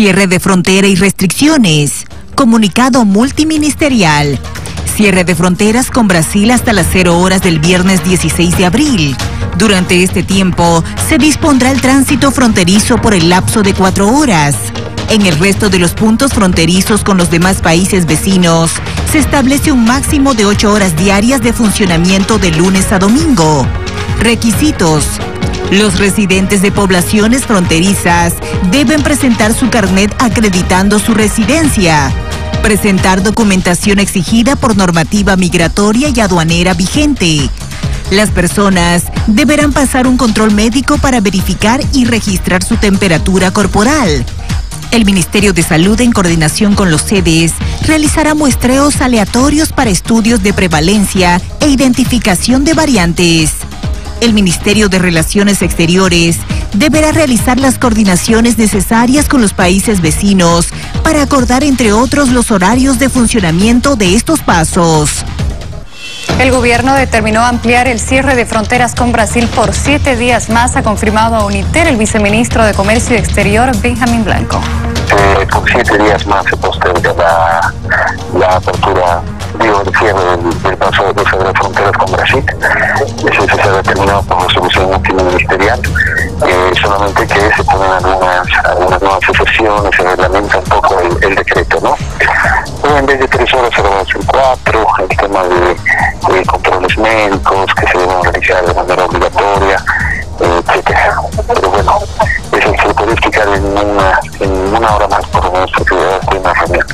Cierre de frontera y restricciones. Comunicado multiministerial. Cierre de fronteras con Brasil hasta las 0 horas del viernes 16 de abril. Durante este tiempo, se dispondrá el tránsito fronterizo por el lapso de cuatro horas. En el resto de los puntos fronterizos con los demás países vecinos, se establece un máximo de ocho horas diarias de funcionamiento de lunes a domingo. Requisitos. Los residentes de poblaciones fronterizas deben presentar su carnet acreditando su residencia, presentar documentación exigida por normativa migratoria y aduanera vigente. Las personas deberán pasar un control médico para verificar y registrar su temperatura corporal. El Ministerio de Salud, en coordinación con los CDs, realizará muestreos aleatorios para estudios de prevalencia e identificación de variantes. El Ministerio de Relaciones Exteriores deberá realizar las coordinaciones necesarias con los países vecinos para acordar, entre otros, los horarios de funcionamiento de estos pasos. El gobierno determinó ampliar el cierre de fronteras con Brasil por siete días más, ha confirmado a UNITER el viceministro de Comercio Exterior, Benjamín Blanco. Eh, por siete días más se posterga la, la apertura, digo, el cierre del, del paso por resolución multiministerial. Eh, solamente que se ponen algunas, algunas nuevas excepciones, se reglamenta un poco el, el decreto, ¿no? Pero en vez de tres horas se va a ser cuatro, el tema de, de controles médicos que se deben realizar de manera obligatoria, eh, etcétera. Pero bueno, eso se puede explicar en una, en una hora más por lo menos porque estoy en una reunión.